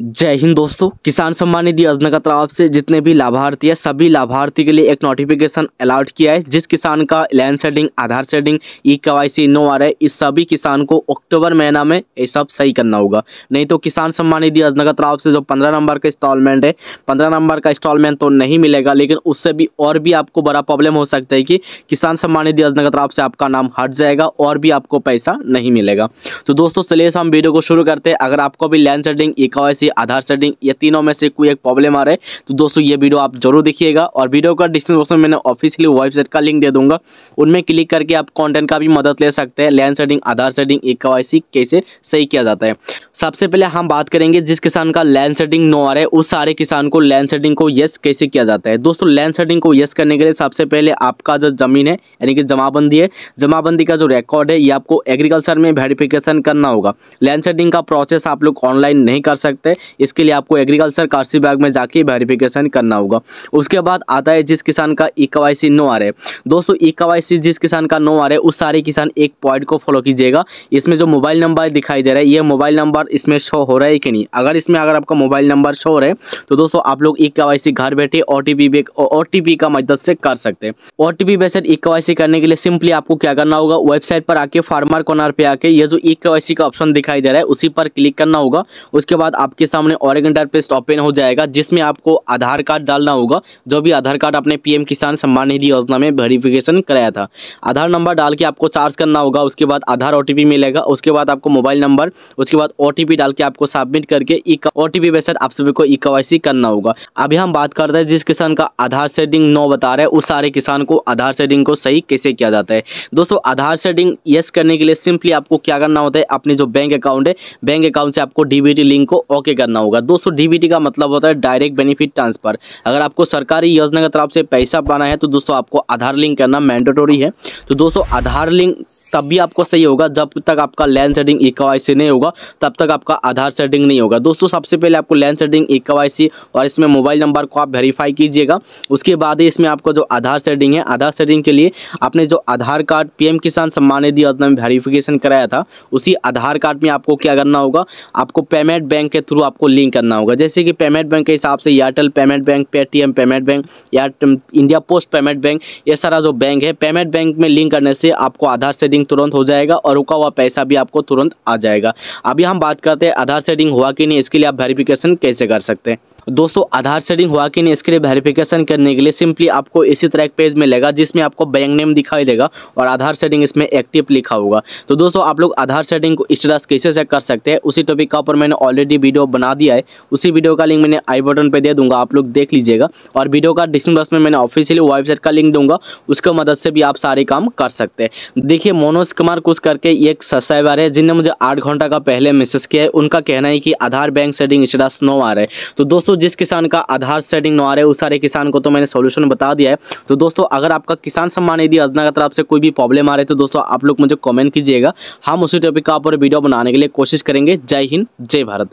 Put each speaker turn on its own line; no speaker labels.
जय हिंद दोस्तों, किसान सम्मान निधि योजना की तरफ़ से जितने भी लाभार्थी है, सभी लाभार्थी के लिए एक नोटिफिकेशन अलर्ट किया है, जिस किसान का लैंड सेडिंग आधार सेडिंग ई के नो आ रहा है, इस सभी किसान को अक्टूबर महीना में ये सब सही करना होगा। नहीं तो किसान सम्मान निधि योजना की तरफ़ से जो पंद्रह नंबर का इंस्टॉलमेंट है, पंद्रह नंबर का इंस्टॉलमेंट तो नहीं मिलेगा, लेकिन उससे भी और भी आपको बड़ा प्रॉब्लम हो सकता है कि किसान सम्मान निधि योजना की तरफ़ से आपका नाम हट जाएगा, और भी आपको पैसा नहीं मिलेगा। तो दोस्तों, चलिए हम वीडियो को शुरू करते हैं। अगर आपको भी लैंड सेटिंग ई के आधार सेटिंग ये तीनों में से कोई एक प्रॉब्लम आ रहा है तो दोस्तों ये वीडियो आप ज़रूर देखिएगा और वीडियो का डिस्क्रिप्शन बॉक्स में मैंने ऑफिशियली वेबसाइट का लिंक दे दूँगा, उनमें क्लिक करके आप कंटेंट का भी मदद ले सकते हैं लैंड सेटिंग आधार सेटिंग के कैसे सही किया जाता है। सबसे पहले हम बात करेंगे जिस किसान का लैंड सेटिंग नो आ रहा है, उस सारे किसान को लैंड सेटिंग को यस कैसे किया जाता है। दोस्तों लैंड सेटिंग को यस करने के लिए सबसे पहले आपका जो ज़मीन है, यानी कि जमाबंदी है, जमाबंदी का जो रिकॉर्ड है, ये आपको एग्रीकल्चर में वेरिफिकेशन करना होगा। लैंड सेटिंग का प्रोसेस आप लोग ऑनलाइन नहीं कर सकते इसके लिए आपको एग्रीकल्चर कार्सी विभाग में जाके वेरिफिकेशन करना होगा। उसके बाद आता है जिस किसान का ई के नो आ रहा है। दोस्तों ई के जिस किसान का नो आ रहा है, उस सारे किसान एक पॉइंट को फॉलो कीजिएगा। इसमें जो मोबाइल नंबर दिखाई दे रहा है, ये मोबाइल नंबर इसमें शो हो रहा है कि नहीं? अगर इसमें अगर आपका मोबाइल नंबर शो हो रहा है तो दोस्तों, आप लोग ई के घर बैठे ओ टी का मदद से कर सकते हैं। ओ टी पी बेस्ड ई करने के लिए सिंपली आपको क्या करना होगा? वेबसाइट पर आके फार्मर कॉर्नर पे आके, ये जो ई के का ऑप्शन दिखाई दे रहा है, उसी पर क्लिक करना होगा। उसके बाद आपके सामने और इंटरफेस ओपन हो जाएगा, जिसमें आपको आधार कार्ड डालना होगा। जो भी आधार कार्ड आपने पीएम किसान सम्मान निधि योजना में वेरिफिकेशन कराया था। आधार नंबर डाल के आपको चार्ज करना होगा, उसके बाद आधार ओटीपी मिलेगा, उसके बाद आपको मोबाइल नंबर उसके बाद ओटीपी डाल के आपको सबमिट करके ओ टी पी आप सभी को ई के करना होगा। अभी हम बात करते हैं जिस किसान का आधार सेटिंग नो बता रहे हैं, उस सारे किसान को आधार सेटिंग को सही कैसे किया जाता है। दोस्तों, आधार सेटिंग यस करने के लिए सिंपली आपको क्या करना होता है, अपने जो बैंक अकाउंट है बैंक अकाउंट से आपको डीबीटी लिंक को ओके करना होगा। दोस्तों डीबीटी का मतलब होता है डायरेक्ट बेनिफिट ट्रांसफ़र अगर आपको सरकारी योजना की तरफ़ से पैसा पाना है तो दोस्तों, आपको आधार लिंक करना मैंडेटोरी है। तो दोस्तों, आधार लिंक तब भी आपको सही होगा। जब तक आपका लैंड सेटिंग ई नहीं होगा, तब तक आपका आधार सेटिंग नहीं होगा। दोस्तों, सबसे पहले आपको लैंड सेटिंग ई और इसमें मोबाइल नंबर को आप वेरीफाई कीजिएगा। उसके बाद ही इसमें आपको जो आधार सेटिंग है, आधार सेटिंग के लिए आपने जो आधार कार्ड पीएम किसान सम्मान निधि योजना में वेरीफिकेशन कराया था, उसी आधार कार्ड में आपको क्या करना होगा? आपको पेमेंट बैंक के थ्रू आपको लिंक करना होगा। जैसे कि पेमेंट बैंक के हिसाब से Airtel payment bank Paytm payment bank या इंडिया पोस्ट पेमेंट बैंक ये सारा जो बैंक है पेमेंट बैंक में लिंक करने से आपको आधार सेटिंग सेटिंग तुरंत हो जाएगा और रुका हुआ पैसा भी आपको तुरंत आ जाएगा। अभी हम बात करते हैं आधार सेटिंग हुआ कि नहीं, इसके लिए आप वेरिफिकेशन कैसे कर सकते हैं? दोस्तों, आधार सेटिंग हुआ कि नहीं, इसके लिए वेरिफिकेशन करने के लिए सिंपली आपको इसी तरह एक पेज मिलेगा जिसमें आपको बैंक नेम दिखाई देगा और आधार सेटिंग इसमें एक्टिव लिखा होगा। तो दोस्तों, आप लोग आधार सेटिंग को इस तरह कैसे से कर सकते हैं, उसी टॉपिक का ऊपर मैंने ऑलरेडी वीडियो बना दिया है। उसी वीडियो का लिंक मैंने आई बटन पर दे दूँगा, आप लोग देख लीजिएगा। और वीडियो का डिस्क्रिप्शन बॉक्स में मैंने ऑफिशियली वेबसाइट का लिंक दूँगा, उसके मदद से भी आप सारे काम कर सकते हैं। देखिए, मनोज कुमार कुछ करके एक सब्सक्राइबर है, जिनने मुझे आठ घंटा का पहले मैसेज किया है। उनका कहना है कि आधार बैंक सेटिंग तरह स्नो आ रहा है। तो दोस्तों जिस किसान का आधार सेटिंग ना आ रहा है, उस सारे किसान को तो मैंने सोल्यूशन बता दिया है। तो दोस्तों, अगर आपका किसान सम्मान निधि योजना की तरफ़ से कोई भी प्रॉब्लम आ रही है तो दोस्तों, आप लोग मुझे कॉमेंट कीजिएगा। हम उसी टॉपिक का ऊपर वीडियो बनाने के लिए कोशिश करेंगे। जय हिंद, जय भारत।